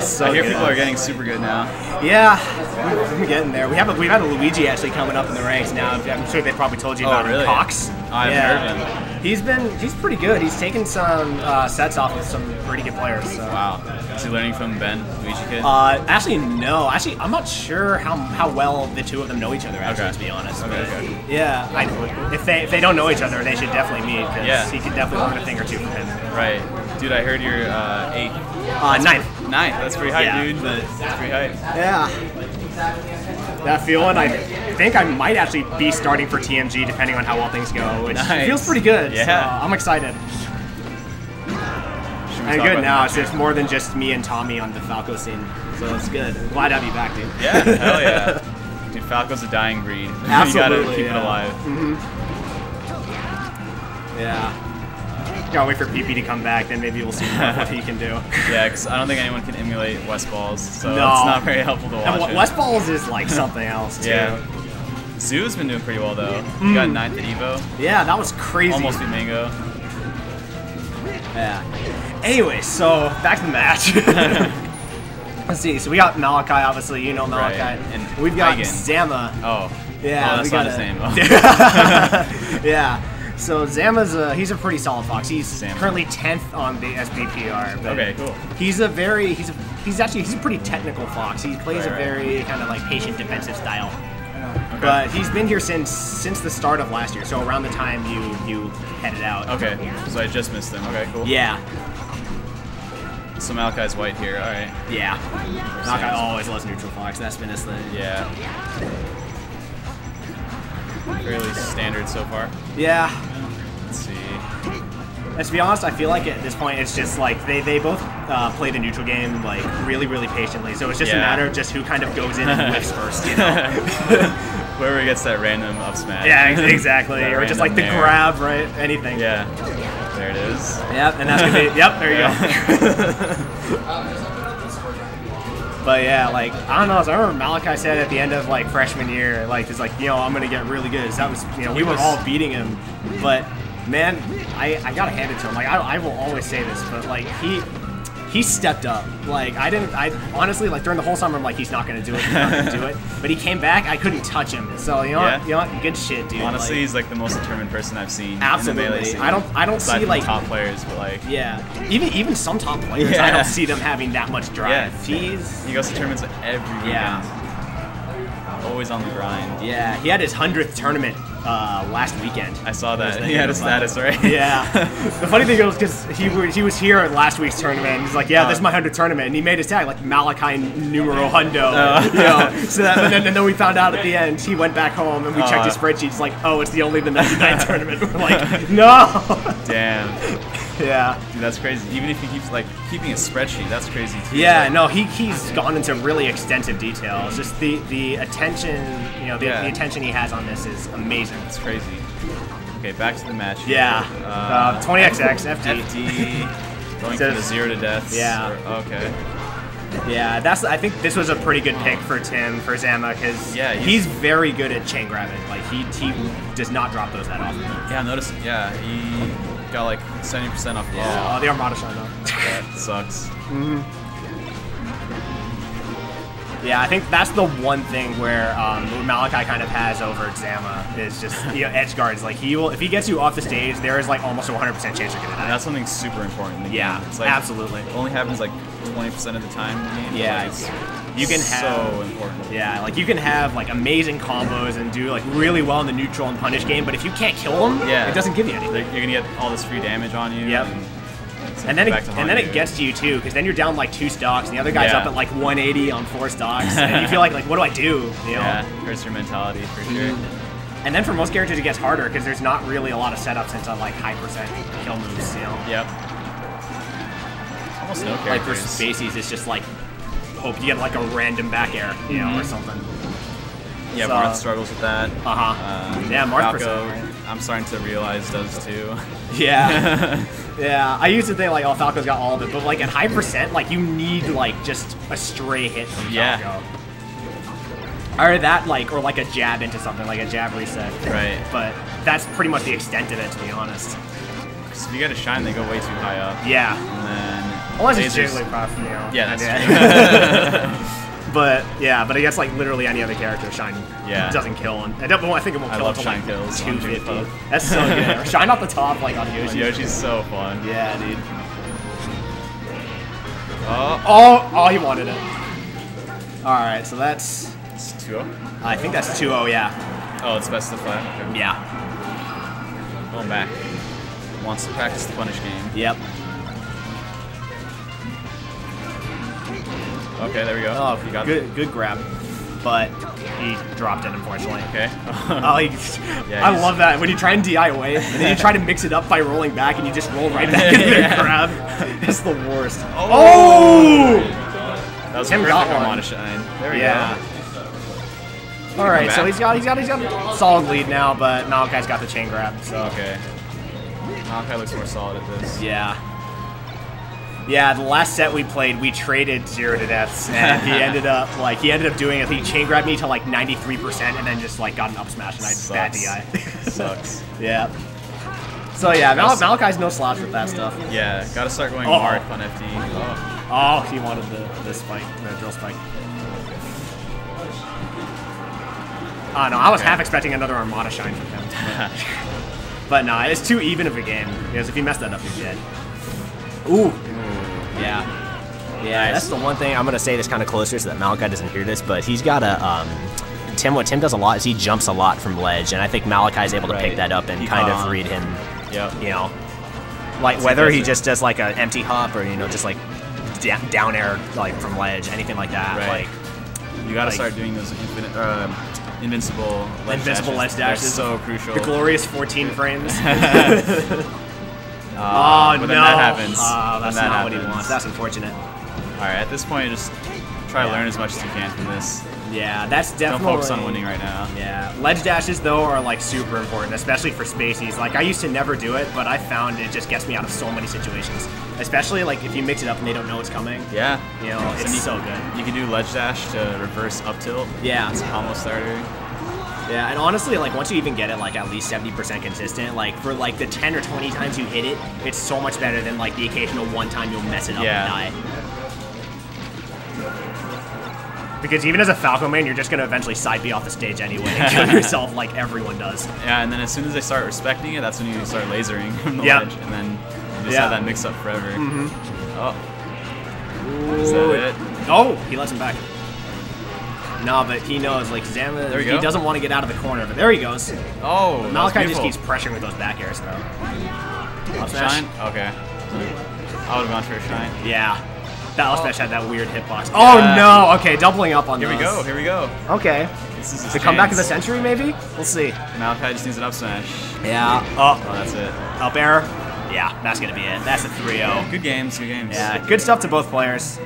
So I hear people are getting super good now. Yeah, we're getting there. We have a, we've had a Luigi actually coming up in the ranks now. I'm sure they probably told you oh, about really? him. Cox. I've yeah. heard him. He's been he's pretty good. He's taken some uh, sets off of some pretty good players. So. Wow. Is he learning from Ben, Luigi Kid? Uh, actually, no. Actually, I'm not sure how, how well the two of them know each other. Actually, okay. to be honest. Okay, okay. Yeah, I, if they if they don't know each other, they should definitely meet because Yeah. he could definitely learn a thing or two from him. Right. Dude, I heard you're uh, eighth. Uh, ninth. Ninth. That's pretty high, Yeah. dude. That's pretty high. Yeah. That feeling, I think I might actually be starting for TMG depending on how well things go, which Nice. feels pretty good. Yeah. so I'm excited. And good now. It's just more than just me and Tommy on the Falco scene, so it's good. Glad to have you back, dude. Yeah, hell yeah. Dude, Falco's a dying breed. Absolutely. you gotta keep yeah. it alive. Mm-hmm. Yeah. Gotta wait for PP to come back, then maybe we'll see what he can do. Yeah, because I don't think anyone can emulate Westballz, so No. it's not very helpful to watch And. Westballz is like something else too. Yeah. Zhu's been doing pretty well though. He got mm. ninth at Evo. Yeah, that was crazy. Almost beat Mango. Yeah. Anyway, so back to the match. Let's see. So we got Malachi, obviously. You know Malachi. Right, and We've got Eigen. Zamma. Oh. Yeah, Oh, that's we not got his name. Oh. yeah. So Zamma's a, he's a pretty solid fox. He's Zamma. currently 10th on the. But Okay, cool. He's a very he's a, he's actually he's a pretty technical fox. He plays Right, a right. very kind of like patient defensive style. Okay. But he's been here since since the start of last year. So around the time you you headed out. Okay, so I just missed him. Okay, cool. Yeah. So Malachi's white here. All right. Yeah. Malachi always loves neutral fox. That's been his thing. Yeah. Fairly standard so far. Yeah. Let's see. And to be honest, I feel like at this point it's just like they, they both uh, play the neutral game like really really patiently. So it's just a matter of just who kind of goes in and whiffs first. You know? Whoever gets that random up smash. yeah, exactly. Or just like the random grab, right? Anything. Yeah. There it is. Yep. And that's gonna be. Yep. There you go. But yeah, like I don't know. I remember Malachi said at the end of like freshman year, like it's like you know I'm gonna get really good. So that was you know we were all beating him, but man, I I gotta hand it to him. Like I, I will always say this, but like he he stepped up. Like I didn't. I honestly like during the whole summer I'm like he's not gonna do it. He's not gonna do it. But he came back. I couldn't touch him. So you know Yeah. what? You know what? Good shit, dude. Honestly, Like, he's like the most determined person I've seen. In the Absolutely. I don't- I don't see, like- top players, but like yeah. Even even some top players, I don't see them having that much drive. Yeah. He's he goes to tournaments every weekend. Yeah. Always on the grind. Yeah, he had his hundredth tournament uh, last weekend. I saw that. He had a status, right? Yeah. the funny thing was because he he was here at last week's tournament. And he's like, yeah, Uh. this is my hundredth tournament, and he made his tag like Malachi numero hundo. Oh. You know. So that, but then, and then we found out at the end he went back home and we Uh. checked his spreadsheet. It's like, oh, it's the only the 99 tournament. We're like, no. Damn. yeah. Dude, that's crazy. Even if he keeps like keeping a spreadsheet, that's crazy too. Yeah, Like, no, he, he's gone into really extensive details. Just the, the attention, you know, the, Yeah. the attention he has on this is amazing. It's crazy. Okay, back to the match. Yeah. Uh, 20XX, FD. FD going for Says- the zero to death. Yeah. okay. Yeah, that's. I think this was a pretty good pick for Tim for Zamma because Yeah, he's, he's- very good at chain grabbing. Like he he does not drop those that often. Yeah, notice. Yeah, he got like 70% off. Oh, the Armada shot though. that sucks. Yeah, I think that's the one thing where um, Malachi kind of has over Zamma is just you know edge guards. Like he will if he gets you off the stage, there is like almost a 100 percent chance you're gonna And die. that's something super important. Yeah, game. It's like absolutely. It Only happens like 20% of the time in the game. Yeah, like, you can have- so important. Yeah, like you can have like amazing combos and do like really well in the neutral and punish game, but if you can't kill them, Yeah. it doesn't give you anything. Like, you're gonna get all this free damage on you. Yep. And, And then, it, and then you. it gets to you too, because then you're down like two stocks, and the other guy's Yeah. up at like 180 on four stocks, and you feel like, like, what do I do? You know. Mm-hmm. Yeah, hurts your mentality for sure. And then for most characters, it gets harder because there's not really a lot of setups into like high percent kill moves. You know. Yep. Almost no Like characters. versus Spacies, it's just like hope you get like a random back air, you know, or Mhm. something. yeah, so- Marth struggles with that. Uh-huh. Uh, Yeah, Marth Falco, percent, I'm starting to realize does too. Yeah. yeah. I used to think like, oh, Falco's got all of it, but like at high percent, like you need like just a stray hit from Yeah. Or that like, or like a jab into something, like a jab reset. Right. But that's pretty much the extent of it, to be honest. Because if you get a shine, they go way too high up. Yeah. And then Unless it's Lasers. Jigglypuff, you know. Yeah, that's Yeah. but yeah, but I guess like literally any other character, Shine Yeah. doesn't kill. And I, don't, I think it won't I kill until Shine like kills on 250. Jigglypuff. That's so good. Or Shine off the top like on Yoshi. Yoshi's so fun. Yeah, dude. Oh, Oh, oh, he wanted it. All right, so that's. it's 2 I think that's 2-0. Yeah. Oh, it's best of five. Okay. Yeah. Going back. Wants to practice the punish game. Yep. Okay, there we go. Oh, you got good, good grab, but he dropped it unfortunately. Okay. Oh, he, Yeah, I love that when you try and DI away, and then you try to mix it up by rolling back, and you just roll right back into Yeah. the grab. It's the worst. Oh! Oh! that was Tim got one. Shine. There we Yeah. go. All right, so he's got he's got he's got a solid lead now, but Malachi's got the chain grab. So Okay. Malachi looks more solid at this. yeah. Yeah, the last set we played, we traded zero to deaths, and he ended up like he ended up doing it. He chain grabbed me to like 93%, and then just like got an up smash, and I had bad Sucks. DI. Sucks. yeah. So yeah, Mal- Malachi's no slouch with that stuff. Yeah, gotta start going Uh-oh. hard on FD. Oh. Oh, he wanted the, the spike, the drill spike. Oh no, I was Okay. half expecting another Armada shine from him. But no, it's too even of a game. Because if he messed that up, he's dead. Ooh. Yeah. Yeah, Nice. that's the one thing I'm gonna say this kind of closer so that Malachi doesn't hear this, but he's got a um Tim what Tim does a lot is he jumps a lot from ledge, and I think Malachi's able to pick that up and He kind caught of read him, Yep. you know. Like So whether he just does like an empty hop or you know just like da- down air like from ledge, anything like that. Right. Like You gotta Like- start doing those infinite, uh, invincible ledge invincible ledge They're dashes. so crucial. The glorious 14 frames. Uh, oh but no! then that happens. Oh, that's that not what he wants. That's unfortunate. All right, at this point, just try to learn as much as you can from this. Yeah, that's definitely. Don't focus on winning right now. Yeah, ledge dashes though are like super important, especially for spacies. Like I used to never do it, but I found it just gets me out of so many situations. Especially like if you mix it up and they don't know it's coming. Yeah. You know, So it's you- so good. You can do ledge dash to reverse up tilt. Yeah. It's a combo starter. Yeah, and honestly, like once you even get it like at least 70% consistent, like for like the 10 or 20 times you hit it, it's so much better than like the occasional one time you'll mess it up Yeah. and die. Because even as a Falco main, you're just gonna eventually side B off the stage anyway and kill yourself like everyone does. Yeah, and then as soon as they start respecting it, that's when you start lasering from the Yeah. ledge, and then you just Yeah. have that mix up forever. Mm-hmm. Oh, is that it? Oh, he lets him back. No, but he knows, like, Zamma, he go. doesn't want to get out of the corner, but there he goes. Oh, was Malachi just keeps pressuring with those back airs, though. Oh, up smash? Shine? Okay. I would have gone for a shine. Yeah. That up smash had that weird hitbox. Oh, Yeah. no! Okay, doubling up on Here we go, here we go. Okay. This is The comeback of the century, maybe? We'll see. Malachi just needs an up smash. Yeah. Oh, Oh, that's it. up air. Yeah, that's gonna be it. That's a 3-0. Good games, good games. Yeah, good stuff to both players.